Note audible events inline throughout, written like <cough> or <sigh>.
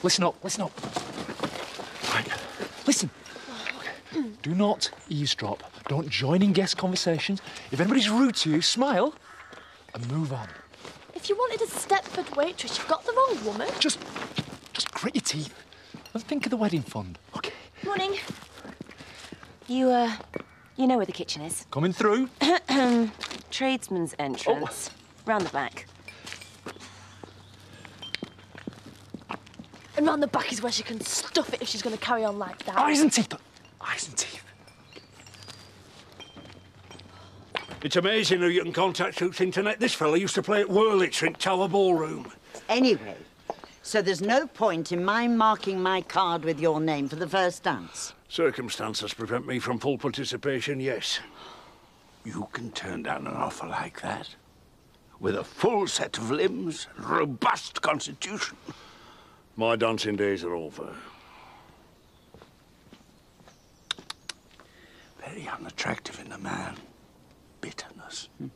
Okay, listen up, listen up. Right, listen. Okay. Do not eavesdrop. Don't join in guest conversations. If anybody's rude to you, smile and move on. If you wanted a Stepford waitress, you've got the wrong woman. Just, just grit your teeth and think of the wedding fund, okay? Morning. You, uh, you know where the kitchen is? Coming through. <clears throat> Tradesman's entrance. Round the back. Round the back is where she can stuff it if she's going to carry on like that. Eyes and teeth. Eyes and teeth. It's amazing how you can contact through the internet. This fella used to play at Wurlitzer in Tower Ballroom. Anyway, so there's no point in my marking my card with your name for the first dance. Circumstances prevent me from full participation, yes. You can turn down an offer like that? With a full set of limbs and robust constitution? My dancing days are over. Very unattractive in a man. Bitterness. Hmm?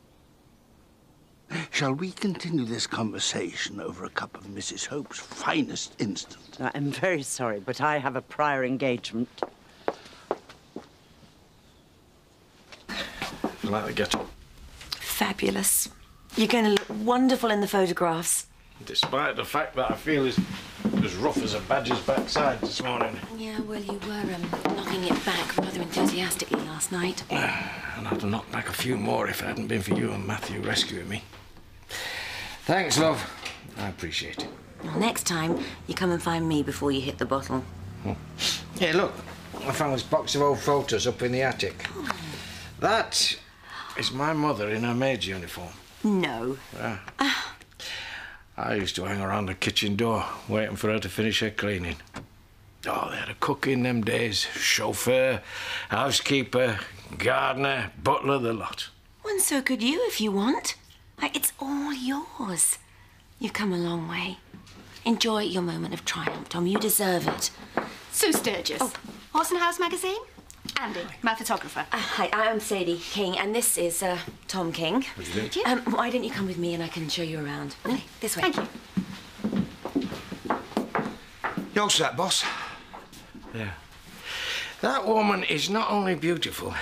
Shall we continue this conversation over a cup of Mrs. Hope's finest instant? I'm very sorry, but I have a prior engagement. I like the get-up. Fabulous. You're going to look wonderful in the photographs. Despite the fact that I feel as, as rough as a badger's backside this morning. Yeah, well, you were um, knocking it back rather enthusiastically last night. <sighs> And I'd have knocked back a few more if it hadn't been for you and Matthew rescuing me. Thanks, love. I appreciate it. Well, next time, you come and find me before you hit the bottle. Hmm. Hey, look. I found this box of old photos up in the attic. Oh. That is my mother in her maid's uniform. No. Yeah. I used to hang around the kitchen door waiting for her to finish her cleaning. Oh, they had a cook in them days. Chauffeur, housekeeper, gardener, butler, the lot. Well, and so could you if you want. Like, It's all yours. You've come a long way. Enjoy your moment of triumph, Tom. You deserve it. Sue Sturgis. Oh. Horse and Hound magazine. Andy, my photographer. Uh, hi, I'm Sadie King, and this is uh, Tom King. Meet you. Um, why don't you come with me and I can show you around? Okay, this way. Thank you. You all set, boss? Yeah. That woman is not only beautiful,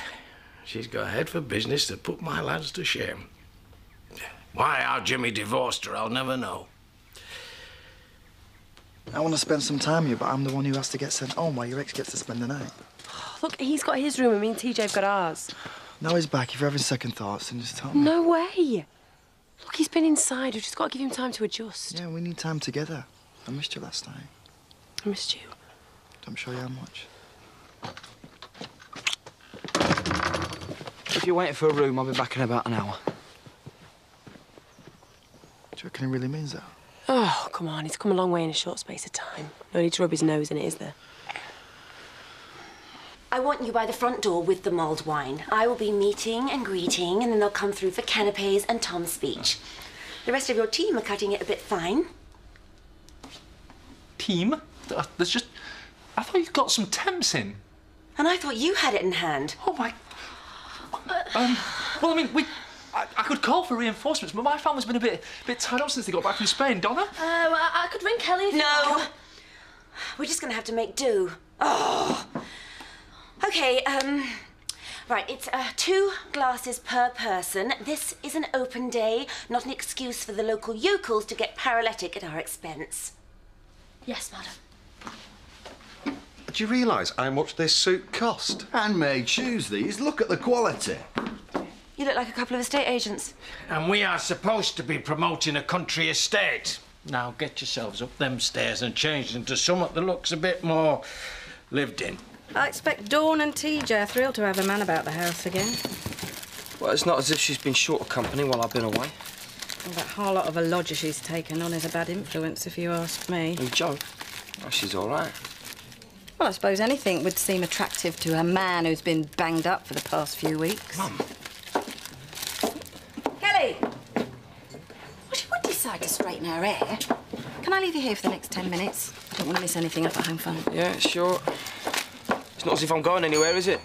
she's got a head for business that put my lads to shame. Why our Jimmy divorced her, I'll never know. I want to spend some time here, but I'm the one who has to get sent home while your ex gets to spend the night. <sighs> Look, he's got his room and me and TJ have got ours. Now he's back. If you're having second thoughts, then just tell me. No way. Look, he's been inside. We've just got to give him time to adjust. Yeah, we need time together. I missed you last night. I missed you. Don't show you how much. If you're waiting for a room, I'll be back in about an hour. Do you reckon he really means that? Oh, come on. He's come a long way in a short space of time. No need to rub his nose in it, is there? I want you by the front door with the mulled wine. I will be meeting and greeting, and then they'll come through for canapes and Tom's speech. The rest of your team are cutting it a bit fine. Team? Uh, There's just. I thought you got some temps in. And I thought you had it in hand. Oh, my. Um, well, I mean, we. I, I could call for reinforcements, but my family's been a bit, a bit tied up since they got back from Spain. Donna? Uh, well, I, I could ring Kelly if No. like. We're just gonna have to make do. Oh. Okay, um. Right, it's uh, two glasses per person. This is an open day, not an excuse for the local yokels to get paralytic at our expense. Yes, madam. Do you realise how much this suit cost? Handmade shoes, these. Look at the quality. You look like a couple of estate agents. And we are supposed to be promoting a country estate. Now get yourselves up them stairs and change into something that looks a bit more lived in. I expect Dawn and TJ are thrilled to have a man about the house again. Well, it's not as if she's been short of company while I've been away. Well, that whole lot of a lodger she's taken on is a bad influence, if you ask me. And Joe, well, she's all right. Well, I suppose anything would seem attractive to a man who's been banged up for the past few weeks. Mum. Would you, decide to straighten her hair? Can I leave you here for the next ten minutes? I don't want to miss anything up at home fun. Yeah, sure. It's not as if I'm going anywhere, is it?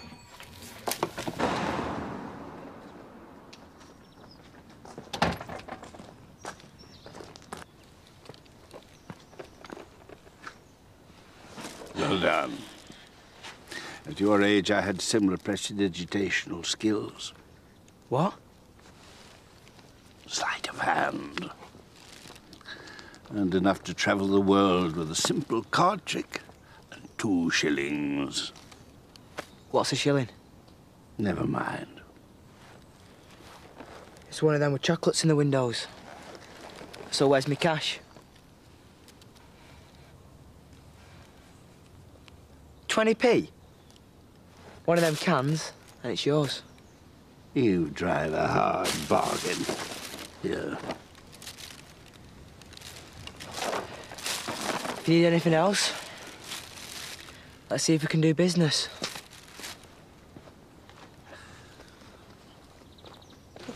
Well done. At your age, I had similar prestidigitational skills. What? Sleight of hand. And enough to travel the world with a simple card trick and two shillings. What's a shilling? Never mind. It's one of them with chocolates in the windows. So where's my cash? 20p? One of them cans, and it's yours. You drive a hard bargain. Here. If you need anything else, let's see if we can do business.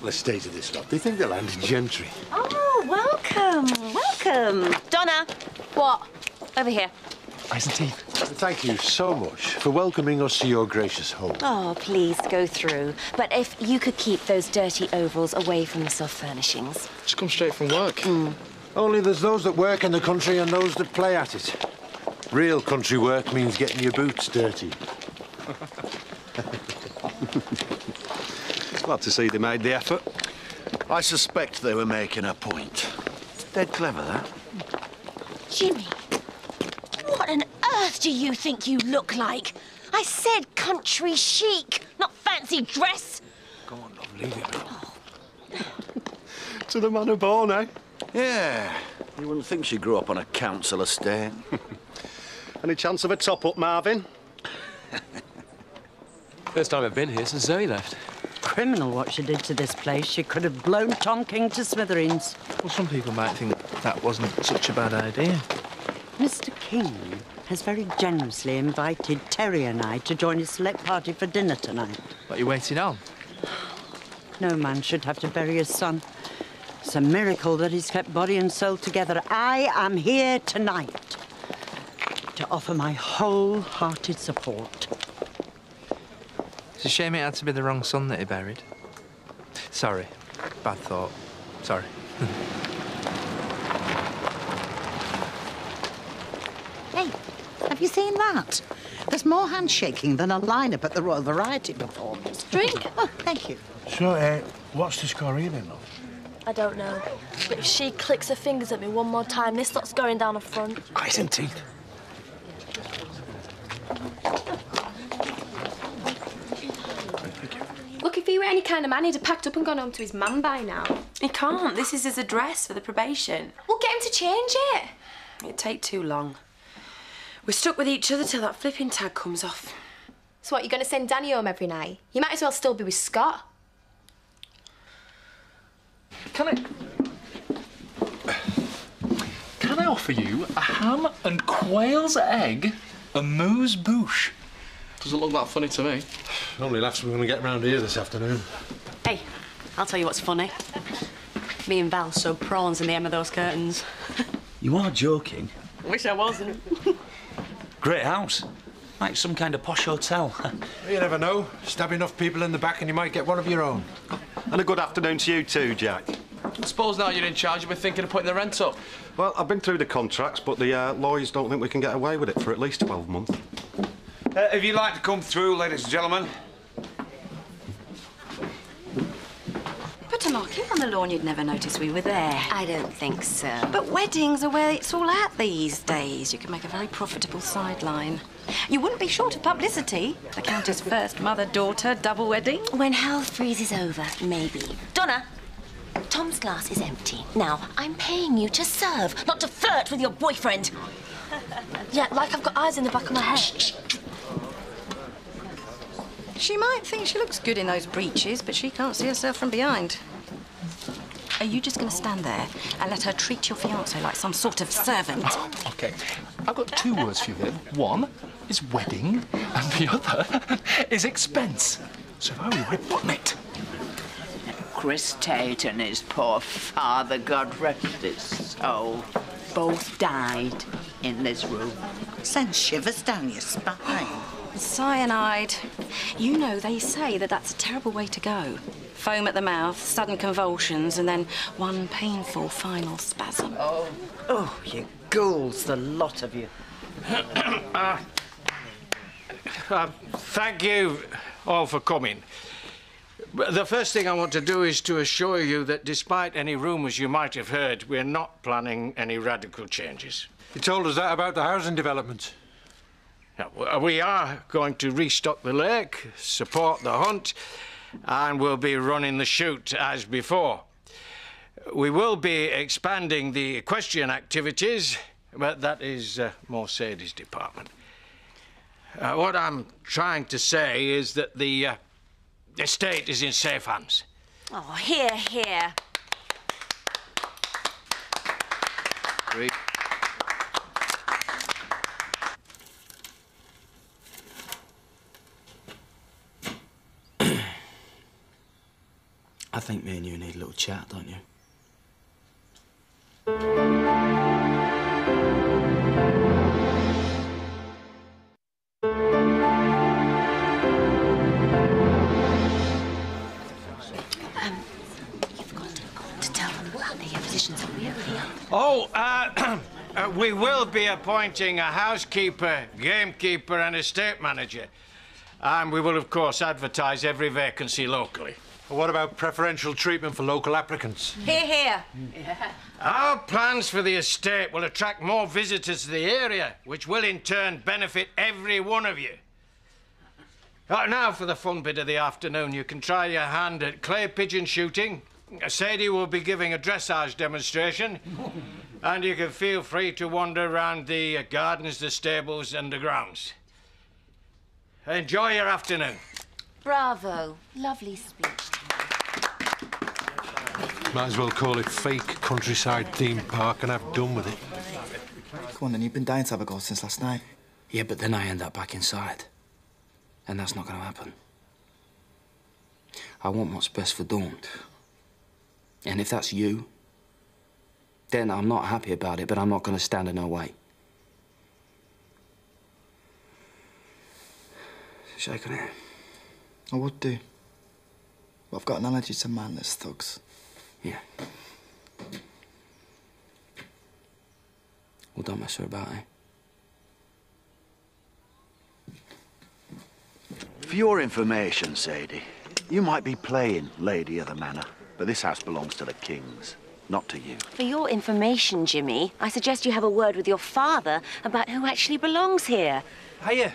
The state of this lot. They think they're landed gentry. Oh, welcome, welcome. Donna. What? Over here. Eyes and teeth. Thank you so much for welcoming us to your gracious home. Oh, please go through. But if you could keep those dirty ovals away from the soft furnishings. Just come straight from work. Mm. Only there's those that work in the country and those that play at it. Real country work means getting your boots dirty. Glad to see they made the effort. I suspect they were making a point. Dead clever, that. Jimmy, what on earth do you think you look like? I said country chic, not fancy dress. Go on, love, leave it. <laughs> to the manor born, eh? Yeah. You wouldn't think she grew up on a council estate. <laughs> Any chance of a top-up, Marvin? <laughs> First time I've been here since Zoe left. Criminal what she did to this place. She could have blown Tom King to smithereens. Well, some people might think that wasn't such a bad idea. Mr. King has very generously invited Terry and I to join his select party for dinner tonight. What are you waiting on? No man should have to bury his son. It's a miracle that he's kept body and soul together. I am here tonight to offer my wholehearted support. It's a shame it had to be the wrong son that he buried. Sorry. Bad thought. Sorry. <laughs> Hey, have you seen that? There's more handshaking than a lineup at the Royal Variety performance. Drink. <laughs> Oh, thank you. So, uh, what's the score here then, love? I don't know. But if she clicks her fingers at me one more time, this lot's going down the front. Eyes and teeth. Look, if he were any kind of man, he'd have packed up and gone home to his mum by now. He can't. This is his address for the probation. We'll get him to change it. It'd take too long. We're stuck with each other till that flipping tag comes off. So what, you're going to send Danny home every night? You might as well still be with Scott. Can I... Can I offer you a ham and quail's egg amuse bouche? Doesn't look that funny to me. Only laughs we're going to get round here this afternoon. Hey, I'll tell you what's funny. Me and Val sewed prawns in the hem of those curtains. You are joking. Wish I wasn't. Great house. Like some kind of posh hotel. <laughs> You never know. Stab enough people in the back and you might get one of your own. And a good afternoon to you too, Jack. I suppose now you're in charge, you'll be thinking of putting the rent up. Well, I've been through the contracts, but the uh, lawyers don't think we can get away with it for at least 12 months. Uh, if you'd like to come through, ladies and gentlemen. Put a marking on the lawn, you'd never notice we were there. I don't think so. But weddings are where it's all at these days. You can make a very profitable sideline. You wouldn't be short of publicity. The Countess' first mother-daughter double wedding. When hell freezes over, maybe. Donna, Tom's glass is empty. Now, I'm paying you to serve, not to flirt with your boyfriend. <laughs> Yeah, like I've got eyes in the back of my head. She might think she looks good in those breeches, but she can't see herself from behind. Are you just going to stand there and let her treat your fiancé like some sort of servant? <gasps> Okay, I've got two words for you then. One is wedding, and the other <laughs> is expense. So if I were you, I'd button it. Chris Tate and his poor father, God rest his soul, both died in this room. Sends shivers down your spine. <gasps> Cyanide. You know, they say that that's a terrible way to go. Foam at the mouth, sudden convulsions, and then one painful final spasm. Oh. Oh, you ghouls, the lot of you. uh, <coughs> uh, thank you all for coming. The first thing I want to do is to assure you that despite any rumours you might have heard, we're not planning any radical changes. You told us that about the housing development. Yeah, w- We are going to restock the lake, support the hunt, and we'll be running the shoot as before. We will be expanding the equestrian activities, but that is uh, more Sadie's department. Uh, what I'm trying to say is that the uh, estate is in safe hands. Oh, here, here. I think me and you need a little chat, don't you? To tell them about the positions that we have here. Oh, uh, <clears throat> uh, we will be appointing a housekeeper, gamekeeper, and estate manager. And we will, of course, advertise every vacancy locally. What about preferential treatment for local applicants? Here, here. Our plans for the estate will attract more visitors to the area, which will in turn benefit every one of you. Uh, now for the fun bit of the afternoon. You can try your hand at clay pigeon shooting. Sadie will be giving a dressage demonstration. <laughs> and you can feel free to wander around the uh, gardens, the stables, and the grounds. Enjoy your afternoon. Bravo. Lovely speech. Might as well call it fake countryside theme park and have done with it. Come on then, you've been dying to have a go since last night. Yeah, but then I end up back inside. And that's not going to happen. I want what's best for Dawn. And if that's you, then I'm not happy about it, but I'm not going to stand in her way. Shake on it. I would do. But I've got an allergy to mindless thugs. Yeah. Well, don't mess her about, eh? For your information, Sadie, you might be playing Lady of the Manor, but this house belongs to the kings, not to you. For your information, Jimmy, I suggest you have a word with your father about who actually belongs here. Hiya.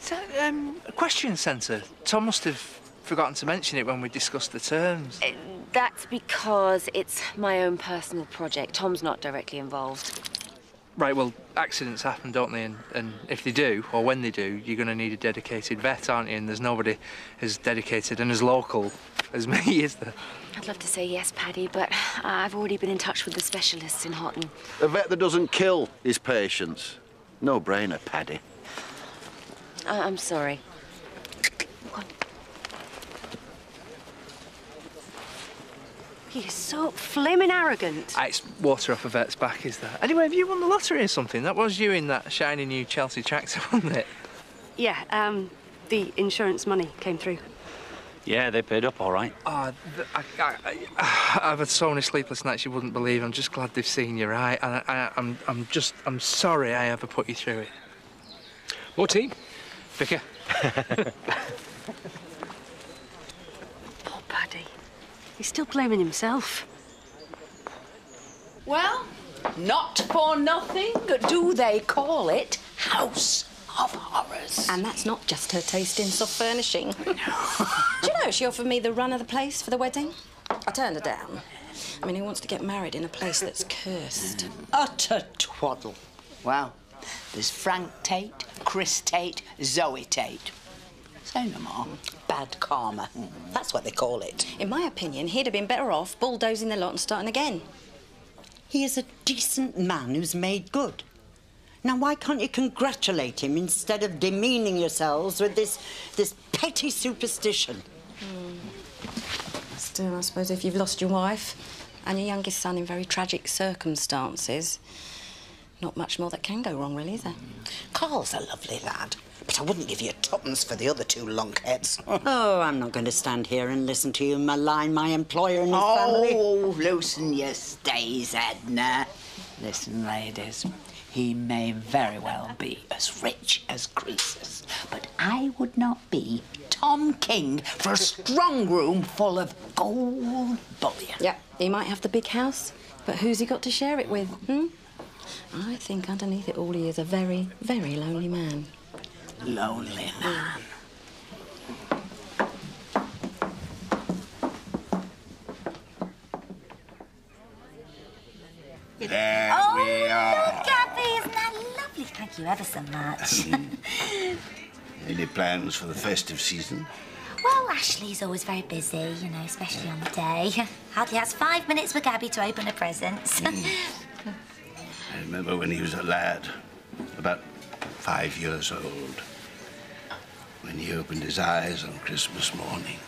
Is that um, equestrian centre? Tom must have forgotten to mention it when we discussed the terms. That's because it's my own personal project. Tom's not directly involved. Right, well, accidents happen, don't they? And, and if they do, or when they do, you're going to need a dedicated vet, aren't you? And there's nobody as dedicated and as local as <laughs> me, is there? I'd love to say yes, Paddy, but I've already been in touch with the specialists in Hotten. A vet that doesn't kill his patients. No brainer, Paddy. I- I'm sorry. He's so flaming arrogant. Ah, It's water off a vet's back, is that? Anyway, have you won the lottery or something? That was you in that shiny new Chelsea tractor, <laughs> wasn't it? Yeah, um, the insurance money came through. Yeah, they paid up all right. Oh, I, I, I, <sighs> I've had so many sleepless nights you wouldn't believe. I'm just glad they've seen you right, and I, I, I'm, I'm just, I'm sorry I ever put you through it. More tea? Vicar? <laughs> Poor Paddy. He's still blaming himself. Well, not for nothing do they call it House of Horrors. And that's not just her taste in soft furnishing. <laughs> Do you know she offered me the run of the place for the wedding? I turned her down. I mean, who wants to get married in a place that's cursed? Utter twaddle. Well, there's Frank Tate, Chris Tate, Zoe Tate. Say no more. Bad karma. Hmm. That's what they call it. In my opinion, he'd have been better off bulldozing the lot and starting again. He is a decent man who's made good. Now, why can't you congratulate him instead of demeaning yourselves with this, this petty superstition? Hmm. Still, I suppose if you've lost your wife and your youngest son in very tragic circumstances, not much more that can go wrong, really, is there? Carl's a lovely lad, but I wouldn't give you tuppence for the other two lunkheads. <laughs> oh, I'm not going to stand here and listen to you malign my employer and his family. Oh, loosen your stays, Edna. Listen, ladies. He may very well be as rich as Croesus, but I would not be Tom King for a strong room full of gold bullion. Yeah, he might have the big house, but who's he got to share it with, hmm? I think underneath it all he is a very, very lonely man. Lonely man. There oh, we are. look, Gabby, isn't that lovely? Thank you ever so much. <laughs> Any plans for the festive season? well, Ashley's always very busy, you know, especially on the day. <laughs> Hardly has five minutes for Gabby to open her presents. I mm. <laughs> remember when he was a lad, about five years old, when he opened his eyes on Christmas morning.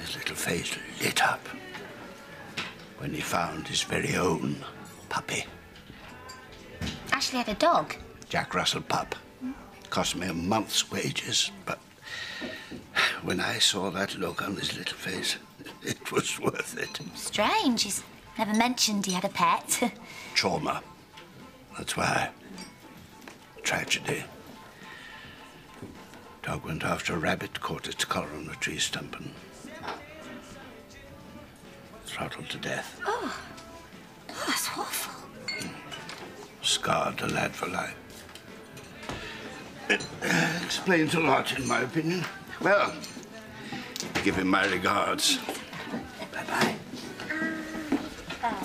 His little face lit up when he found his very own puppy, Ashley had a dog. Jack Russell pup. Cost me a month's wages, but when I saw that look on his little face, <laughs> it was worth it. Strange, he's never mentioned he had a pet. <laughs> Trauma. That's why. Tragedy. Dog went after a rabbit, caught its collar on a tree stump, and throttled to death. oh. oh, that's awful. Scarred the lad for life. It uh, explains a lot, in my opinion. Well, give him my regards.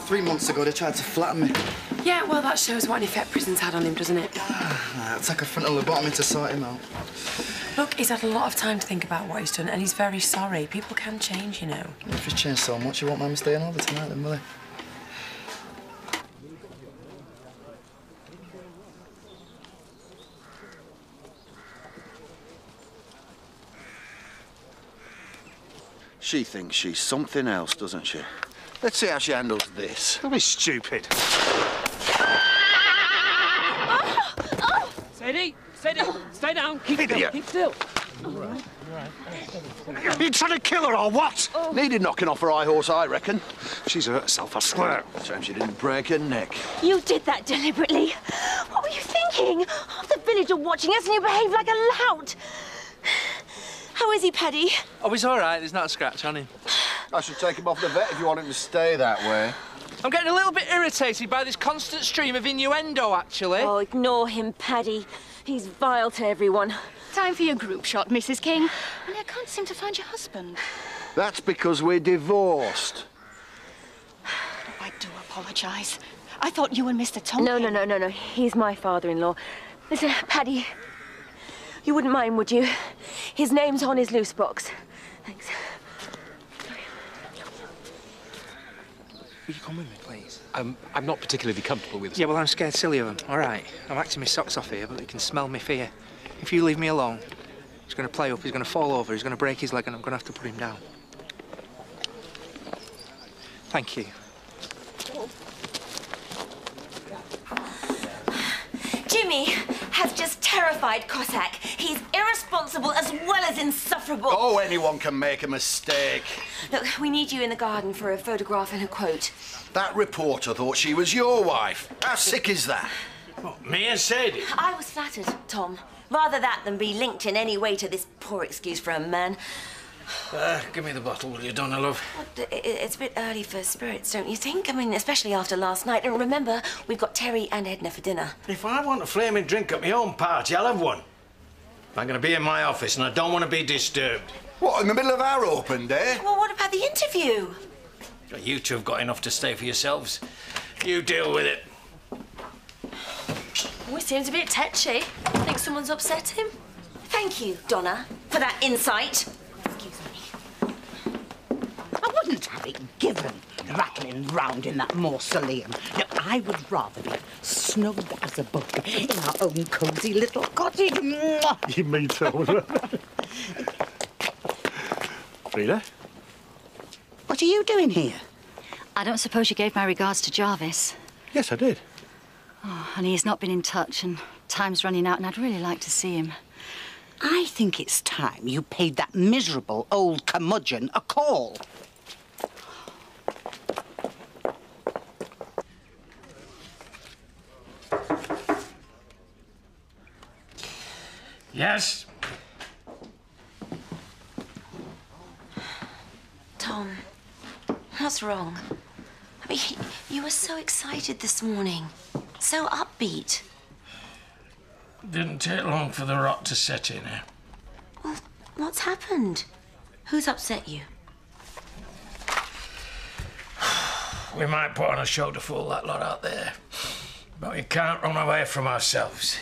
Three months ago, they tried to flatten me. Yeah, well, that shows what an effect prison's had on him, doesn't it? Nah, it took a frontal lobotomy to sort him out. Look, he's had a lot of time to think about what he's done, and he's very sorry. People can change, you know. If he's changed so much, he won't mind me staying over tonight, then, will he? She thinks she's something else, doesn't she? Let's see how she handles this. Don't be stupid. Steady, steady, stay down. Keep Idiot. still, keep still. You trying to kill her or what? Oh. Needed knocking off her high horse, I reckon. She's hurt herself, I swear. Shame she didn't break her neck. You did that deliberately. What were you thinking? Half the village are watching us and you behave like a lout. How is he, Paddy? Oh, he's all right. There's not a scratch on him. I should take him off the vet if you want him to stay that way. I'm getting a little bit irritated by this constant stream of innuendo, actually. Oh, ignore him, Paddy. He's vile to everyone. Time for your group shot, Mrs. King. Only I can't seem to find your husband. That's because we're divorced. I do apologise. I thought you and Mr. Tom. No, no, no, no, no. He's my father-in-law. Listen, Paddy, you wouldn't mind, would you? His name's on his loose box. Thanks. Will you come with me, please? Um, I'm not particularly comfortable with Yeah, well, I'm scared silly of him. All right. I'm acting my socks off here, but he can smell me fear. If you leave me alone, he's going to play up, he's going to fall over, he's going to break his leg, and I'm going to have to put him down. Thank you. Jimmy has just terrified Cossack. He's irresponsible as well as insufferable. Oh, anyone can make a mistake. Look, we need you in the garden for a photograph and a quote. That reporter thought she was your wife. How sick is that? Me and Sadie. I was flattered, Tom. Rather that than be linked in any way to this poor excuse for a man. Uh, <sighs> give me the bottle, will you, Donna, love? But i- i- It's a bit early for spirits, don't you think? I mean, especially after last night. And remember, we've got Terry and Edna for dinner. If I want a flaming drink at my own party, I'll have one. I'm going to be in my office and I don't want to be disturbed. What, in the middle of our open day? Well, what about the interview? You two have got enough to stay for yourselves. You deal with it. Oh, he seems a bit tetchy. Think someone's upset him? Thank you, Donna, for that insight. I wouldn't have it given, rattling round in that mausoleum. No, I would rather be snug as a bug in our own cosy little cottage. Mwah! You mean so? Frieda? What are you doing here? I don't suppose you gave my regards to Jarvis. Yes, I did. Oh, and he's not been in touch, and time's running out, and I'd really like to see him. I think it's time you paid that miserable old curmudgeon a call. Yes? Tom, what's wrong? I mean, you were so excited this morning, so upbeat. Didn't take long for the rot to set in, eh? Well, what's happened? Who's upset you? <sighs> We might put on a show to fool that lot out there. But we can't run away from ourselves.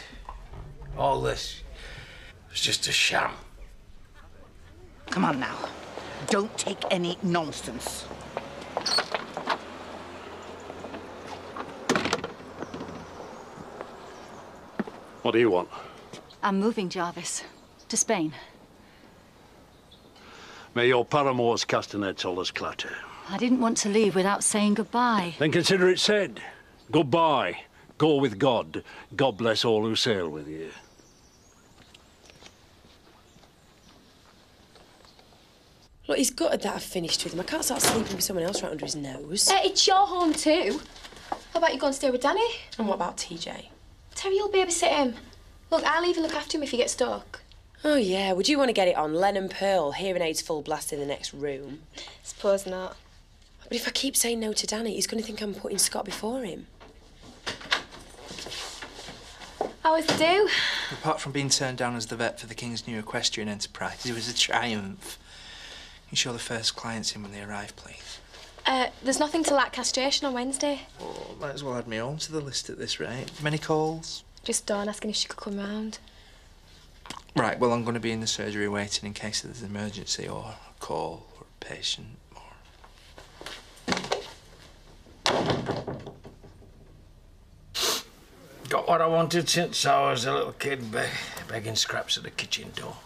All this was just a sham. Come on now. Don't take any nonsense. What do you want? I'm moving, Jarvis. To Spain. May your paramours castanets all us clatter. I didn't want to leave without saying goodbye. Then consider it said. Goodbye. Go with God. God bless all who sail with you. Look, he's gutted that I've finished with him. I can't start sleeping with someone else right under his nose. Uh, it's your home too. How about you go and stay with Danny? And what about TJ? Terry, you'll babysit him. Look, I'll even look after him if he gets stuck. Oh, yeah. Would you want to get it on? Len and Pearl, hearing aids full blast in the next room. Suppose not. But if I keep saying no to Danny, he's going to think I'm putting Scott before him. How was the do? Apart from being turned down as the vet for the King's New Equestrian Enterprise, it was a triumph. You show the first clients in when they arrive, please. Uh, there's nothing to lack castration on Wednesday. Oh, might as well add me own to the list at this rate. Many calls? Just Dawn asking if she could come round. Right, well, I'm going to be in the surgery waiting in case there's an emergency or a call or a patient or... Got what I wanted since I was a little kid, be begging scraps at the kitchen door.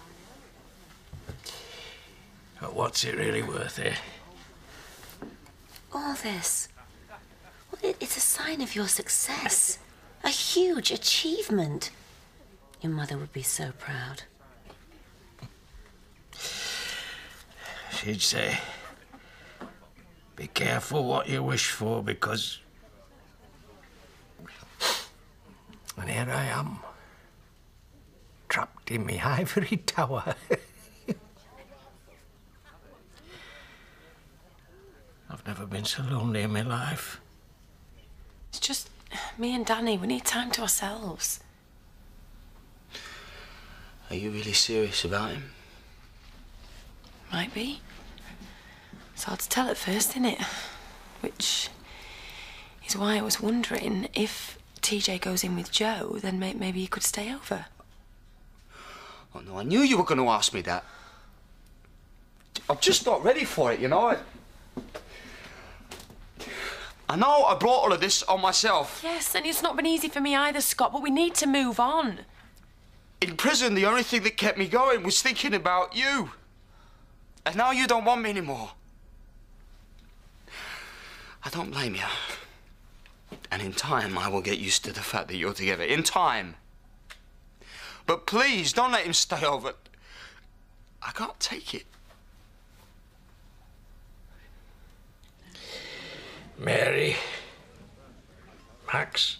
But what's it really worth, eh? All this. Well, it's a sign of your success. A huge achievement. Your mother would be so proud. She'd say, be careful what you wish for because. And here I am, trapped in my <laughs> ivory tower. <laughs> I've never been so lonely in my life. It's just me and Danny. We need time to ourselves. Are you really serious about him? Might be. It's hard to tell at first, isn't it? Which is why I was wondering if TJ goes in with Joe, then may- maybe he could stay over. Oh no, I knew you were going to ask me that. I'm just not ready for it, you know. I, I know I brought all of this on myself. Yes, and it's not been easy for me either, Scott, but we need to move on. In prison, the only thing that kept me going was thinking about you. And now you don't want me anymore. I don't blame you. And in time, I will get used to the fact that you're together. In time. But please, don't let him stay over. I can't take it. Mary, Max,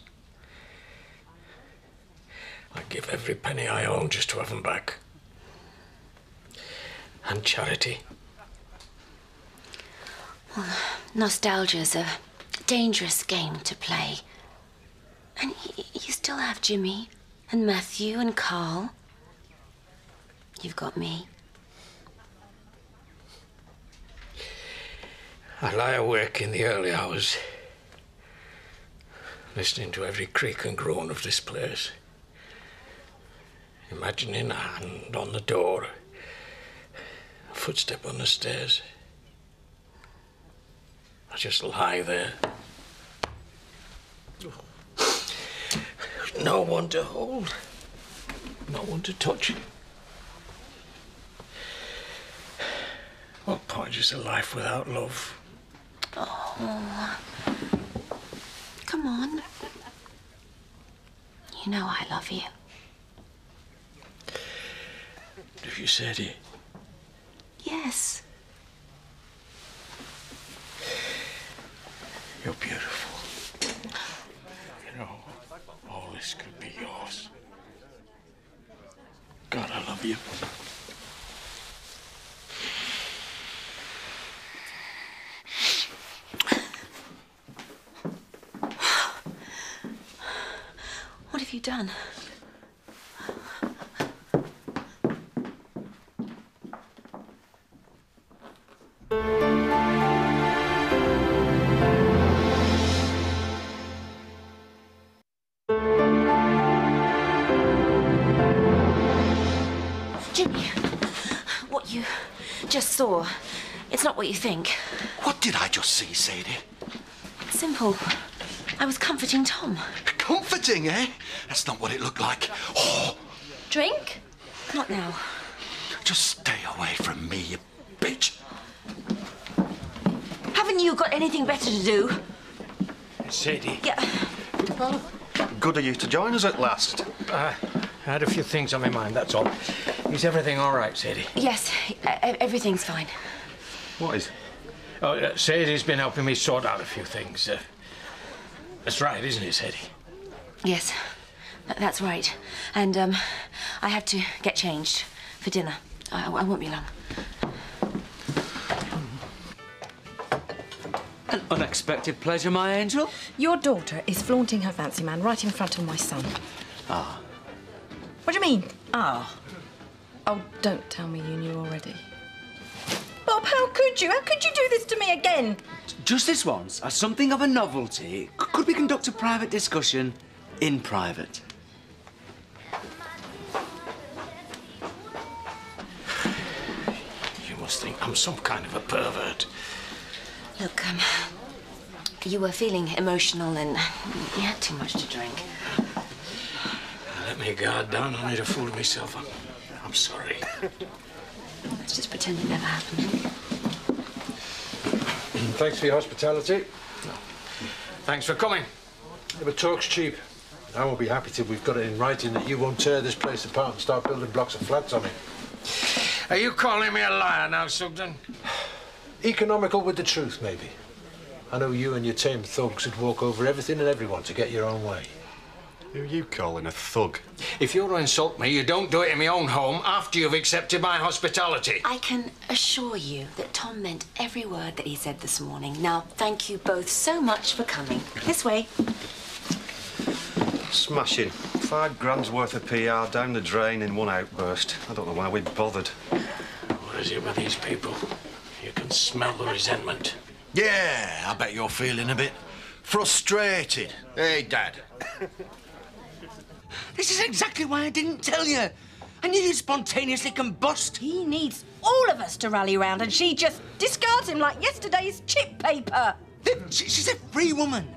I'd give every penny I own just to have them back. And Charity. Well, nostalgia's a dangerous game to play. And you still have Jimmy and Matthew and Carl. You've got me. I lie awake in the early hours, listening to every creak and groan of this place, imagining a hand on the door, a footstep on the stairs. I just lie there. No one to hold, no one to touch. What point is a life without love? Oh. Come on. You know I love you. Have you said it? Yes. You're beautiful. You know, all this could be yours. God, I love you. You done? Jimmy, what you just saw, it's not what you think. What did I just see, Sadie? Simple. I was comforting Tom. Comforting, eh? That's not what it looked like. Oh, Drink? Not now. just stay away from me, you bitch. Haven't you got anything better to do? Sadie. Yeah. Good of you to join us at last. Uh, I had a few things on my mind, that's all. Is everything all right, Sadie? Yes, everything's fine. What is? Oh, uh, Sadie's been helping me sort out a few things. Uh, that's right, isn't it, Sadie? Yes, that's right. And um, I have to get changed for dinner. I, I won't be long. An unexpected pleasure, my angel. Your daughter is flaunting her fancy man right in front of my son. Ah, What do you mean? Ah. Oh, don't tell me you knew already. Bob, how could you? How could you do this to me again? just this once, as something of a novelty, could we conduct a private discussion in private? You must think I'm some kind of a pervert. Look, um, you were feeling emotional and you had too much to drink. I let me guard down. I made a fool of myself. I'm, I'm sorry. Let's just pretend it never happened. Thanks for your hospitality. Thanks for coming. Yeah, but talk's cheap. I won't be happy till we've got it in writing that you won't tear this place apart and start building blocks of flats on it. Are you calling me a liar now, Sugden? <sighs> Economical with the truth, maybe. I know you and your tame thugs would walk over everything and everyone to get your own way. Who are you calling a thug? If you're to insult me, you don't do it in my own home after you've accepted my hospitality. I can assure you that Tom meant every word that he said this morning. Now, thank you both so much for coming. This way. Smashing. Five grand's worth of PR down the drain in one outburst. I don't know why we bothered. What is it with these people? You can smell the resentment. Yeah, I bet you're feeling a bit frustrated. Hey, Dad. <laughs> This is exactly why I didn't tell you. I knew you'd spontaneously combust. He needs all of us to rally round, and she just discards him like yesterday's chip paper. She- She's a free woman.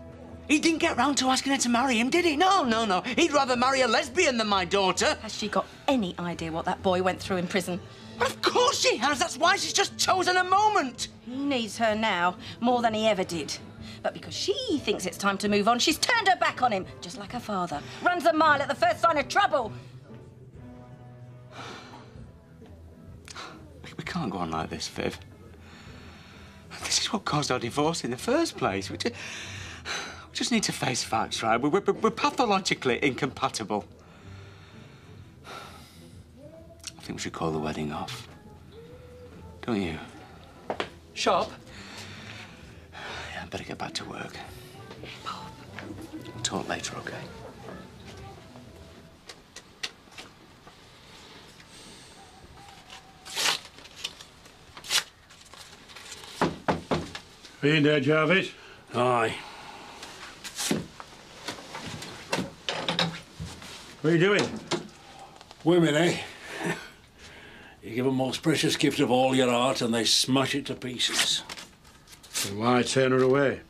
He didn't get round to asking her to marry him, did he? No, no, no. He'd rather marry a lesbian than my daughter. Has she got any idea what that boy went through in prison? Well, of course she has. That's why she's just chosen a moment. He needs her now more than he ever did. But because she thinks it's time to move on, she's turned her back on him, just like her father. Runs a mile at the first sign of trouble. We can't go on like this, Viv. This is what caused our divorce in the first place. We just, just need to face facts, right? We're, we're, we're pathologically incompatible. I think we should call the wedding off. Don't you? Shop? Yeah, I better get back to work. We'll talk later, okay? Are you in there, Jarvis? Aye. What are you doing? Women, eh? <laughs> You give them most precious gift of all your art and they smash it to pieces. And why turn her away?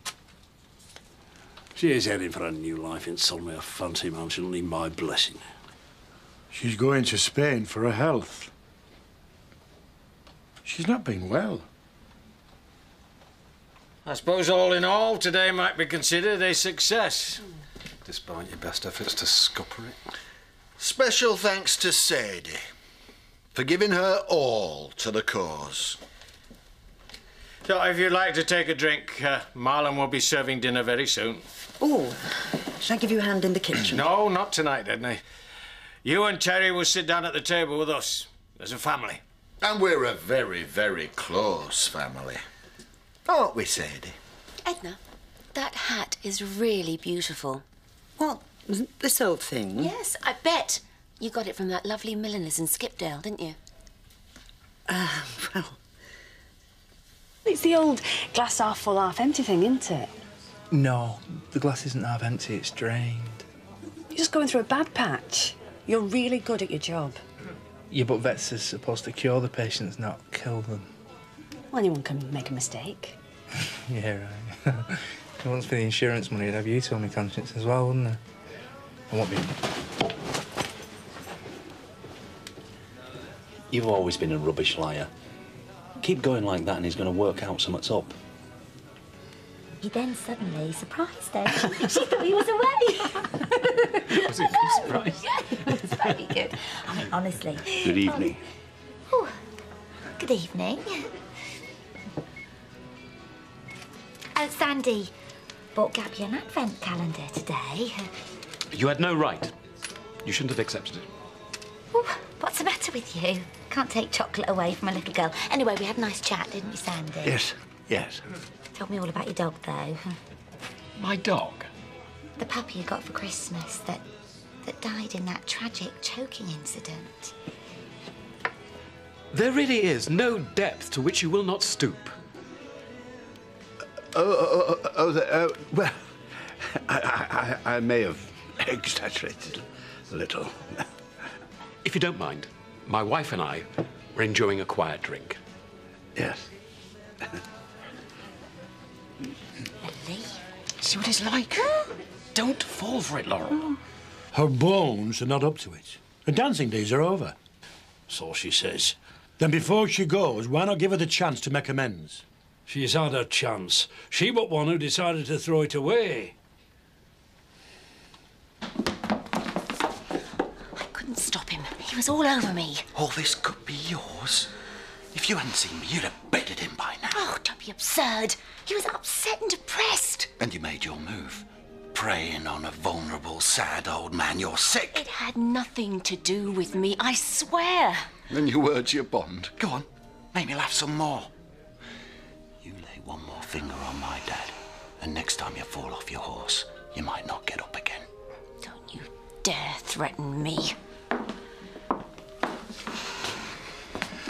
She is heading for a new life in somewhere I fancy man. She'll need my blessing. She's going to Spain for her health. She's not been well. I suppose all in all, today might be considered a success. Despite your best efforts to scupper it. Special thanks to Sadie for giving her all to the cause. So, if you'd like to take a drink, uh, Marlon will be serving dinner very soon. Oh, should I give you a hand in the kitchen? No, not tonight, Edna. You and Terry will sit down at the table with us as a family. And we're a very, very close family. Aren't we, Sadie? Edna, that hat is really beautiful. What? This old thing? Yes, I bet. You got it from that lovely milliner's in Skipdale, didn't you? Uh, well. It's the old glass half full, half empty thing, isn't it? No, the glass isn't half empty, it's drained. You're just going through a bad patch. You're really good at your job. Yeah, but vets are supposed to cure the patients, not kill them. Well, anyone can make a mistake. <laughs> Yeah, right. <laughs> if it wasn't for the insurance money, I'd have you two on my conscience as well, wouldn't I? I won't be. You've always been a rubbish liar. Keep going like that and he's going to work out something's up. He then suddenly surprised her. <laughs> she thought he was away. <laughs> Was it a good surprise? yeah, it was very good. I mean, honestly. Good evening. Um, oh, good evening. Oh, Sandy bought Gabby an advent calendar today. You had no right. You shouldn't have accepted it. Oh, what's the matter with you? Can't take chocolate away from a little girl. Anyway, we had a nice chat, didn't we, Sandy? Yes, yes. Told me all about your dog, though. My dog? The puppy you got for Christmas that that died in that tragic choking incident. There really is no depth to which you will not stoop. Oh, oh, oh, oh the, uh, well, <laughs> I, I, I may have <laughs> exaggerated a little. <laughs> If you don't mind, my wife and I were enjoying a quiet drink. Yes. See what it's like? Don't fall for it, Laurel. Her bones are not up to it. Her dancing days are over. So she says. Then before she goes, why not give her the chance to make amends? She's had her chance. She but one who decided to throw it away. I couldn't stop him. He was all over me. All this could be yours. If you hadn't seen me, you'd have bedded him by now. Oh, don't be absurd. He was upset and depressed. And you made your move. Preying on a vulnerable, sad old man. You're sick. It had nothing to do with me, I swear. Then you urge your bond. Go on, make me laugh some more. You lay one more finger on my dad, and next time you fall off your horse, you might not get up again. Don't you dare threaten me.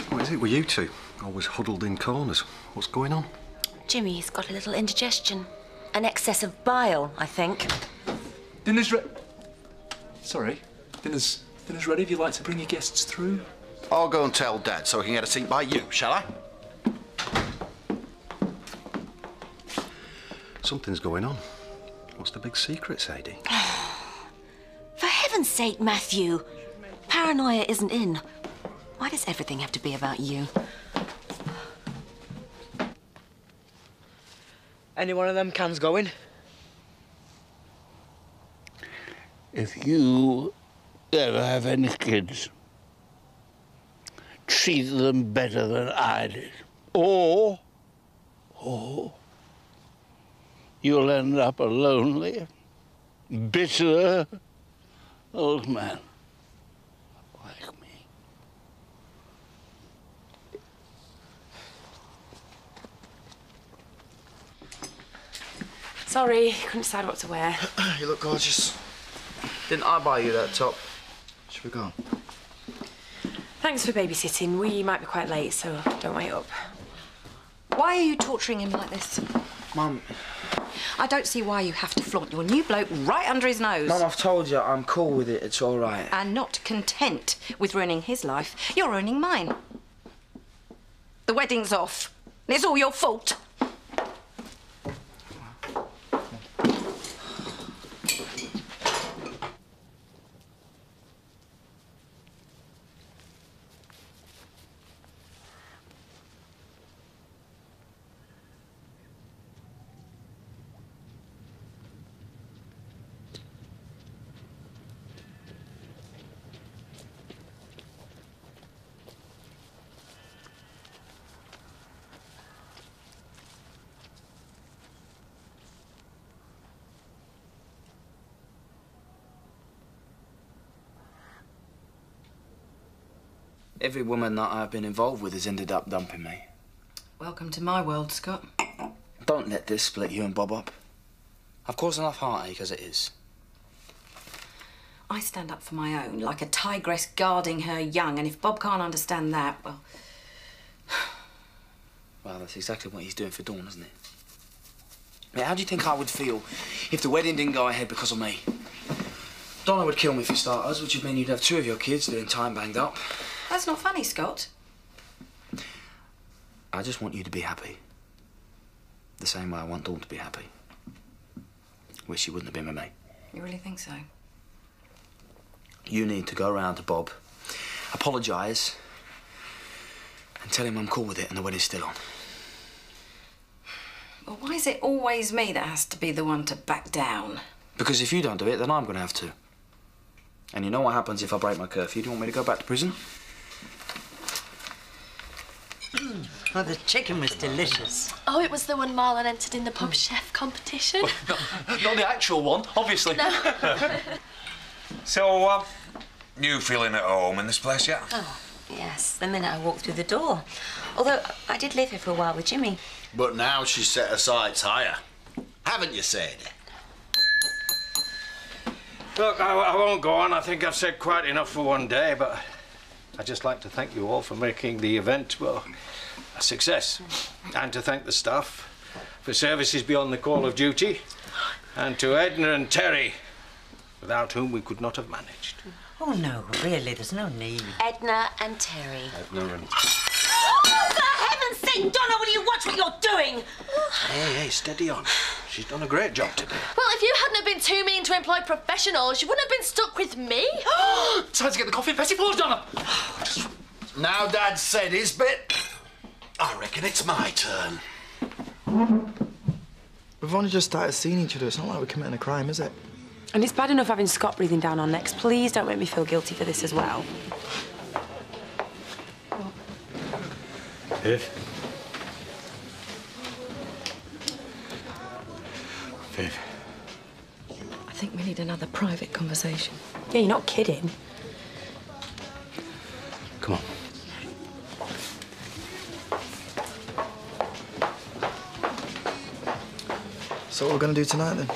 What is it with you two? Always huddled in corners. What's going on? Jimmy's got a little indigestion. An excess of bile, I think. Dinner's ready. Sorry. Dinner's, dinner's ready if you'd like to bring your guests through. I'll go and tell Dad so he can get a seat by you, shall I? Something's going on. What's the big secret, Sadie? <sighs> For heaven's sake, Matthew. Paranoia isn't in. Why does everything have to be about you? Any one of them cans going? If you ever have any kids, treat them better than I did. Or, or, you'll end up a lonely, bitter old man. Like me. Sorry, couldn't decide what to wear. <clears throat> you look gorgeous. Didn't I buy you that top? Should we go? Thanks for babysitting. We might be quite late, so don't wait up. Why are you torturing him like this? Mum. I don't see why you have to flaunt your new bloke right under his nose. Mum, I've told you I'm cool with it. It's all right. And not content with ruining his life, you're ruining mine. The wedding's off. And it's all your fault. Every woman that I've been involved with has ended up dumping me. Welcome to my world, Scott. Don't let this split you and Bob up. I've caused enough heartache as it is. I stand up for my own, like a tigress guarding her young, and if Bob can't understand that, well, <sighs> Well, that's exactly what he's doing for Dawn, isn't it? Yeah, how do you think I would feel if the wedding didn't go ahead because of me? Donna would kill me for starters, which would mean you'd have two of your kids doing time banged up. That's not funny, Scott. I just want you to be happy. The same way I want Dawn to be happy. Wish she wouldn't have been with me. You really think so? You need to go round to Bob, apologise, and tell him I'm cool with it and the wedding's still on. Well, why is it always me that has to be the one to back down? Because if you don't do it, then I'm going to have to. And you know what happens if I break my curfew? Do you want me to go back to prison? <clears throat> Oh, the chicken was delicious. Oh, it was the one Marlon entered in the pub chef competition. <laughs> Not the actual one, obviously. No. <laughs> So, uh, you feeling at home in this place yet? Oh, yes, the minute I walked through the door. Although I did live here for a while with Jimmy. But now she's set her sights higher. Haven't you, Sadie? Look, I, I won't go on. I think I've said quite enough for one day, but I'd just like to thank you all for making the event, well, a success. And to thank the staff for services beyond the call of duty. And to Edna and Terry, without whom we could not have managed. Oh, no, really, there's no need. Edna and Terry. Edna and... For heaven's sake, Donna, will you watch what you're doing? Hey, hey, steady on. She's done a great job today. Well, if you hadn't have been too mean to employ professionals, you wouldn't have been stuck with me. <gasps> Time to get the coffee and Bessie floors, Donna. Now Dad's said his bit, I reckon it's my turn. We've only just started seeing each other. It's not like we're committing a crime, is it? And it's bad enough having Scott breathing down our necks. Please don't make me feel guilty for this as well. Viv? Viv? I think we need another private conversation. Yeah, you're not kidding. Come on. So what we're going to do tonight, then?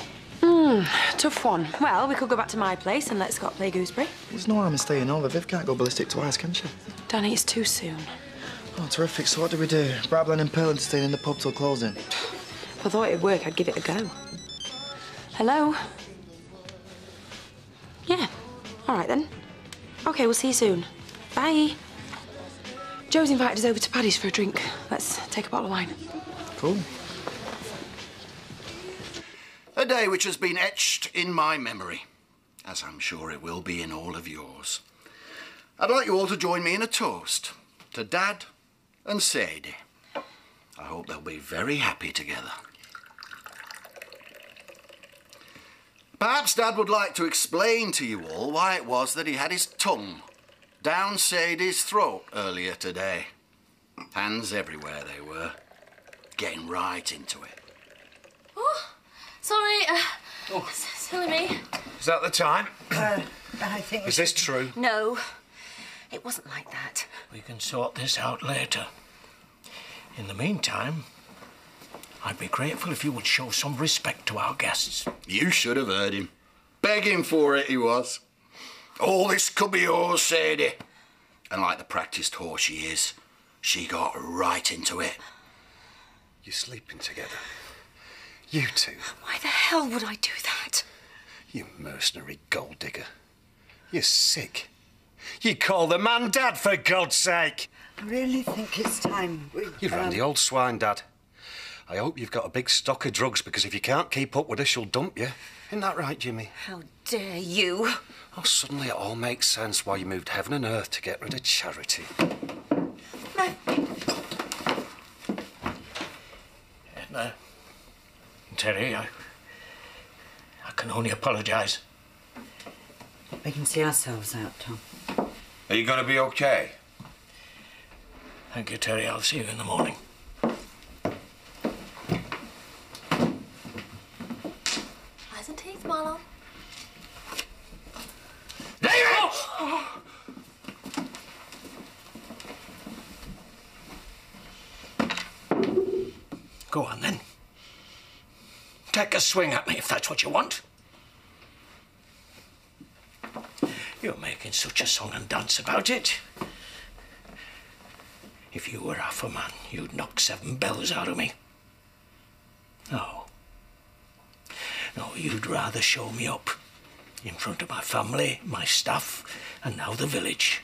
Hmm, tough one. Well, we could go back to my place and let Scott play gooseberry. There's no harm in staying over. Viv can't go ballistic twice, can she? Danny, it's too soon. Oh, terrific. So what do we do? Bribe and Pearl into staying in the pub till closing? If I thought it'd work, I'd give it a go. Hello? Yeah. All right, then. OK, we'll see you soon. Bye. Joe's invited us over to Paddy's for a drink. Let's take a bottle of wine. Cool. A day which has been etched in my memory, as I'm sure it will be in all of yours. I'd like you all to join me in a toast to Dad and Sadie. I hope they'll be very happy together. Perhaps Dad would like to explain to you all why it was that he had his tongue down Sadie's throat earlier today. Hands everywhere they were, getting right into it. Oh, sorry. Uh, s- Silly me. Is that the time? Uh, I think. Is this true? No, it wasn't like that. We can sort this out later. In the meantime, I'd be grateful if you would show some respect to our guests. You should have heard him. Begging for it, he was. All this could be yours, Sadie. And like the practiced horse she is, she got right into it. You're sleeping together. You two, Why the hell would I do that? you mercenary gold digger. You're sick. You call the man dad, for God's sake. I really think it's time we. You ran the um, old swine, Dad. I hope you've got a big stock of drugs because if you can't keep up with her, she'll dump you. Isn't that right, Jimmy? How dare you? Oh, suddenly it all makes sense why you moved heaven and earth to get rid of Charity. Edna, Terry, I, I can only apologise. We can see ourselves out, Tom. Are you going to be okay? Thank you, Terry. I'll see you in the morning. Eyes and teeth, Marlon. David! Oh! Go on, then. Take a swing at me if that's what you want. You're making such a song and dance about it. If you were half a man, you'd knock seven bells out of me. No. No, you'd rather show me up in front of my family, my staff, and now the village.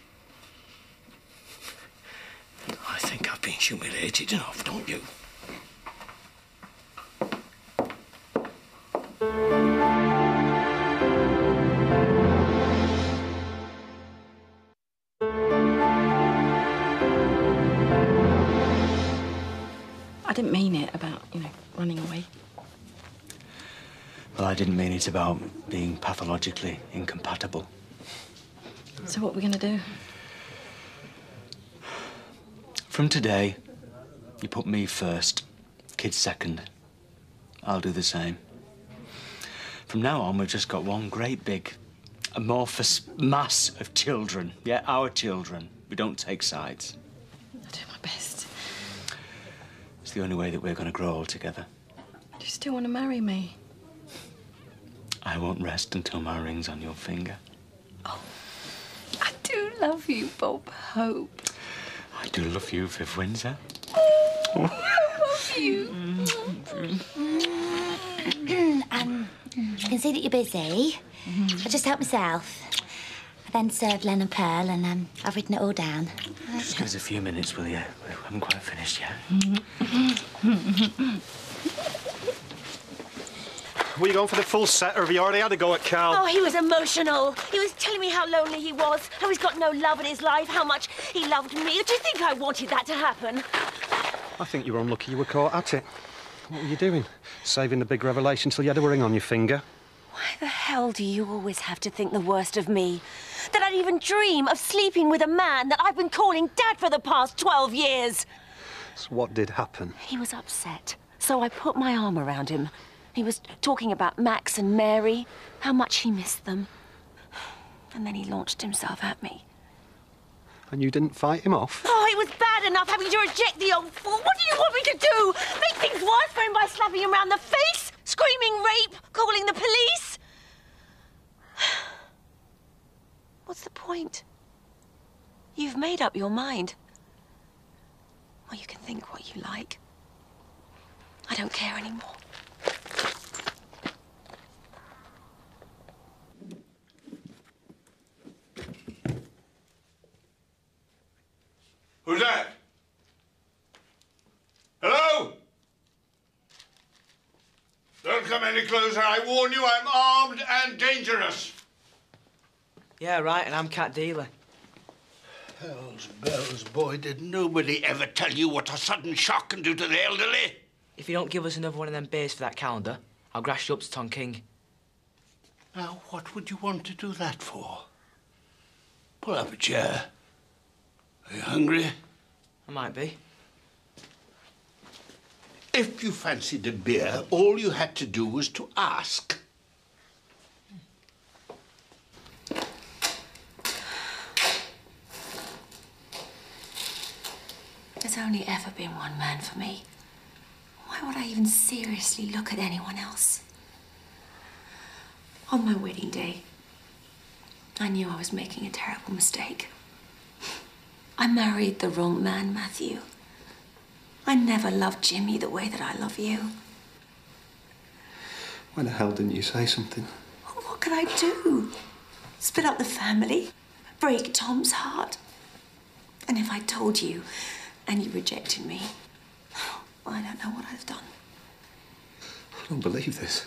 I think I've been humiliated enough, don't you? Didn't mean it about, you know, running away. Well, I didn't mean it about being pathologically incompatible. So what are we going to do? From today, you put me first, kids second. I'll do the same. From now on, we've just got one great big amorphous mass of children. Yeah, our children. We don't take sides. I'll do my best. It's the only way that we're going to grow all together. Do you still want to marry me? I won't rest until my ring's on your finger. Oh, I do love you, Bob Hope. I do love you, Viv Windsor. I love you. <clears throat> um, I can see that you're busy. I just help myself. I then served Len and Pearl, and um, I've written it all down. Just give us a few minutes, will you? We haven't quite finished yet. Were you going for the full set, or have you already had a go at Carl? Oh, he was emotional. He was telling me how lonely he was, how he's got no love in his life, how much he loved me. Do you think I wanted that to happen? I think you were unlucky you were caught at it. What were you doing? Saving the big revelation till you had a ring on your finger? Why the hell do you always have to think the worst of me? That I'd even dream of sleeping with a man that I've been calling Dad for the past 12 years? So what did happen? He was upset, so I put my arm around him. He was talking about Max and Mary, how much he missed them. And then he launched himself at me. And you didn't fight him off? Oh, it was bad enough having to reject the old fool. What do you want me to do? Make things worse for him by slapping him round the face? Screaming rape? Calling the police? What's the point? You've made up your mind. Well, you can think what you like. I don't care anymore. Who's that? Hello? Don't come any closer. I warn you, I'm armed and dangerous. Yeah, right, and I'm Cat Deeley. Hells bells, boy, did nobody ever tell you what a sudden shock can do to the elderly? If you don't give us another one of them beers for that calendar, I'll grass you up to Tom King. Now, what would you want to do that for? Pull up a chair. Are you hungry? I might be. If you fancied a beer, all you had to do was to ask. Only ever been one man for me. Why would I even seriously look at anyone else? On my wedding day, I knew I was making a terrible mistake. I married the wrong man, Matthew. I never loved Jimmy the way that I love you. Why the hell didn't you say something? What could I do? Split up the family? Break Tom's heart? And if I told you and you rejected me, I don't know what I'd have done. I don't believe this.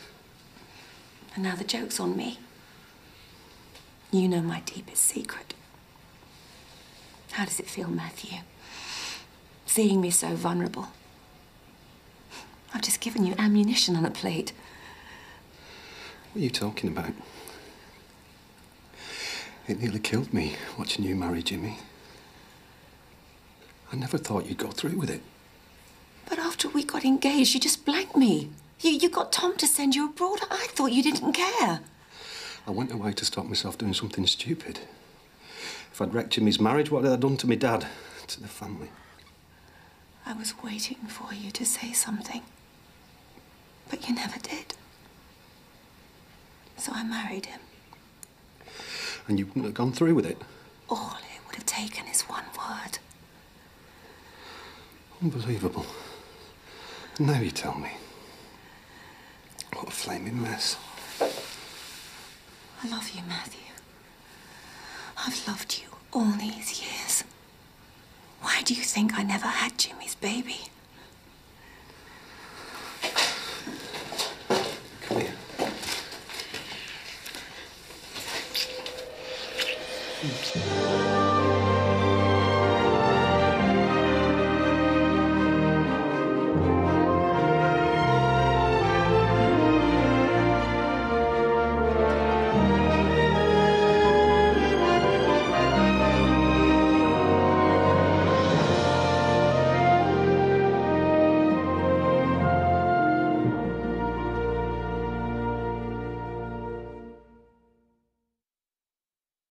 And now the joke's on me. You know my deepest secret. How does it feel, Matthew? Seeing me so vulnerable. I've just given you ammunition on a plate. What are you talking about? It nearly killed me watching you marry Jimmy. I never thought you'd go through with it. But after we got engaged, you just blanked me. You, you got Tom to send you abroad. I thought you didn't care. I went away to stop myself doing something stupid. If I'd wrecked Jimmy's marriage, what had I done to my dad, to the family? I was waiting for you to say something. But you never did. So I married him. And you wouldn't have gone through with it. All it would have taken is one word. Unbelievable. And now you tell me. What a flaming mess. I love you, Matthew. I've loved you all these years. Why do you think I never had Jimmy's baby? Come here. Hmm.